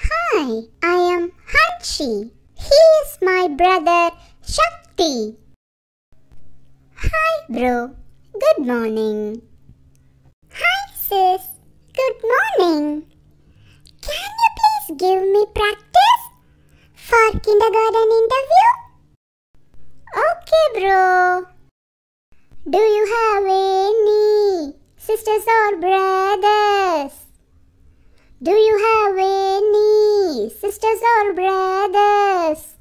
Hi, I am Hanshi. He is my brother Sakthi. Hi, bro. Good morning. Hi, sis. Good morning. Can you please give me practice for kindergarten interview? Okay, bro. Do you have any sisters or brothers? Do you have sisters or brothers?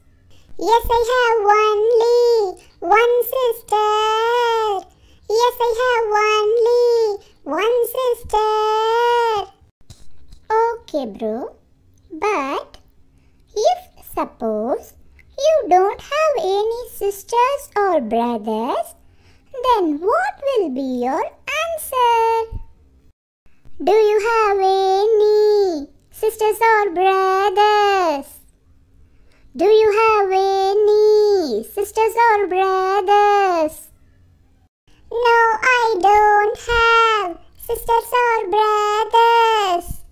Yes, I have only one sister. Yes, I have only one sister. Okay, bro. But if suppose you don't have any sisters or brothers, then what will be your answer? Do you have sisters or brothers? Do you have any sisters or brothers? No, I don't have sisters or brothers.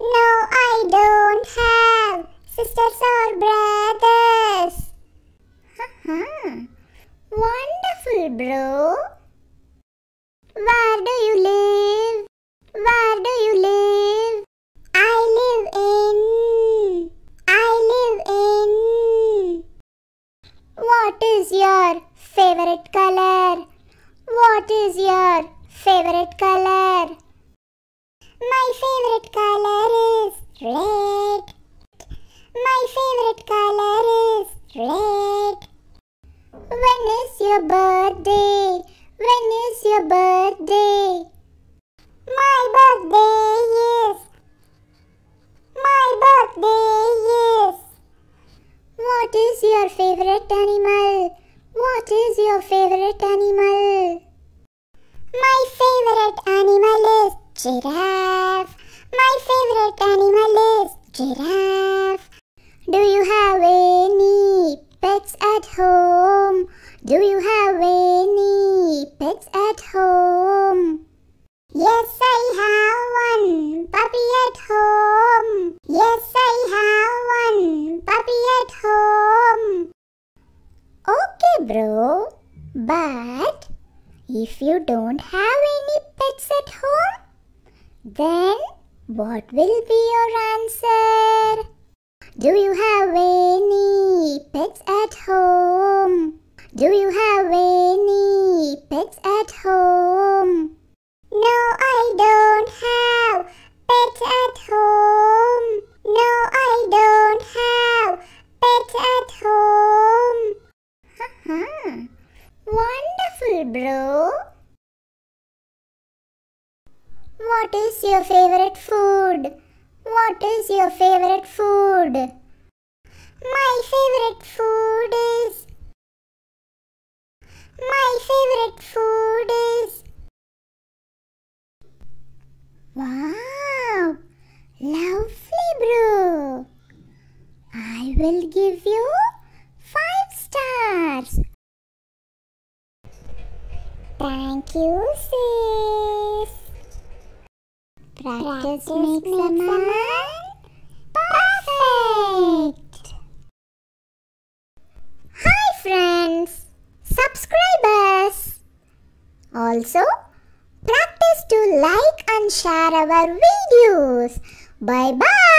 No, I don't have sisters or brothers. Haha. Wonderful, bro. Where do you live? Where do you live? I live in. I live in. What is your favorite color? What is your favorite color? My favorite color is red. My favorite color is red. When is your birthday? When is your birthday? My birthday is. My birthday is. What is your favorite animal? What is your favorite animal? My favorite animal is giraffe. My favorite animal is giraffe. But if you don't have any pets at home, then what will be your answer? Do you have any pets at home? Do you have any pets at What is your favorite food? What is your favorite food? My favorite food is. My favorite food is. Wow! Lovely, bro. I will give you Thank you, sis. Practice, makes, a man perfect. Hi, friends. subscribers. Also, practice to like and share our videos. Bye bye.